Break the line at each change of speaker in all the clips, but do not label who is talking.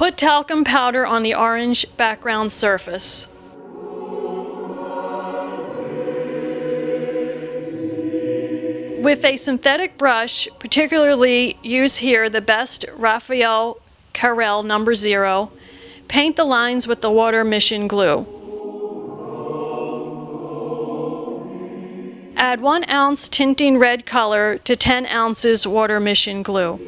Put talcum powder on the orange background surface. With a synthetic brush, particularly use here the best Raphael Kaërell number zero, paint the lines with the water mixtion glue. Add 1 ounce tinting red color to 10 ounces water mixtion glue.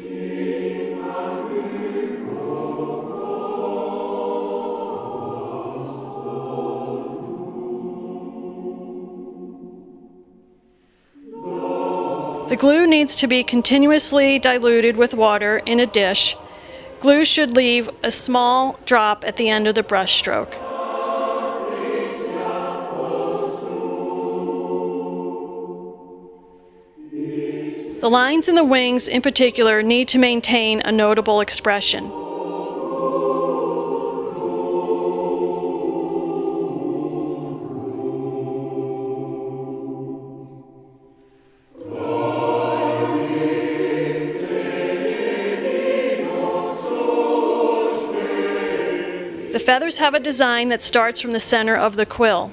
The glue needs to be continuously diluted with water in a dish. Glue should leave a small drop at the end of the brush stroke. The lines in the wings in particular need to maintain a notable expression. The feathers have a design that starts from the center of the quill.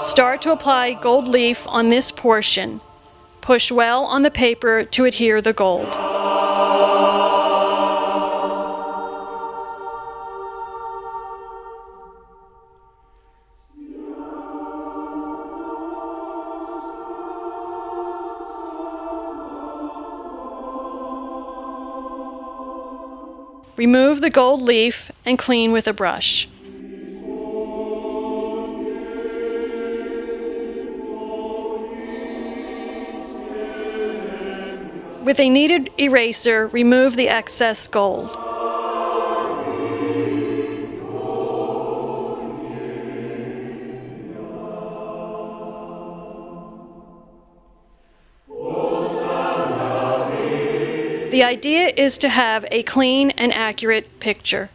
Start to apply gold leaf on this portion. Push well on the paper to adhere the gold. Remove the gold leaf and clean with a brush. With a kneaded eraser, remove the excess gold. The idea is to have a clean and accurate picture.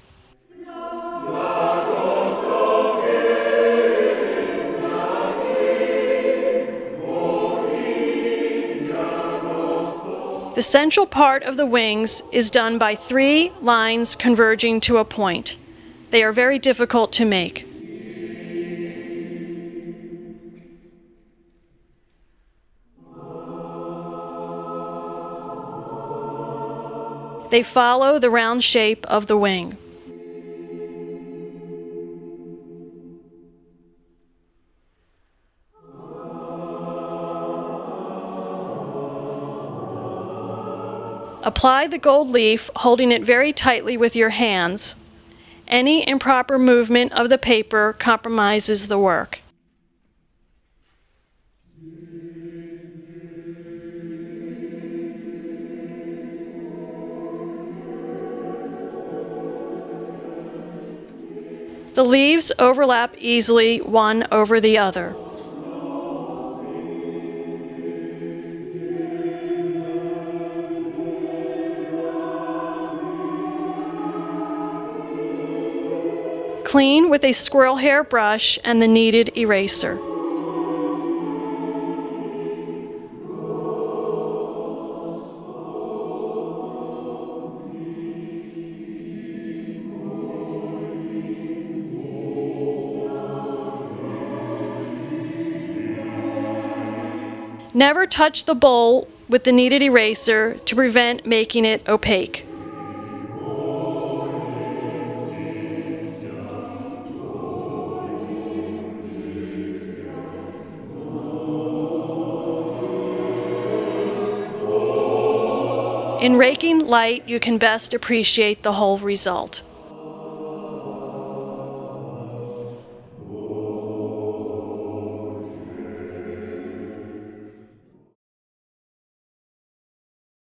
The central part of the wings is done by three lines converging to a point. They are very difficult to make. They follow the round shape of the wing. Apply the gold leaf, holding it very tightly with your hands. Any improper movement of the paper compromises the work. The leaves overlap easily one over the other. Clean with a squirrel hair brush and the kneaded eraser. Never touch the bole with the kneaded eraser to prevent making it opaque. In raking light, you can best appreciate the whole result.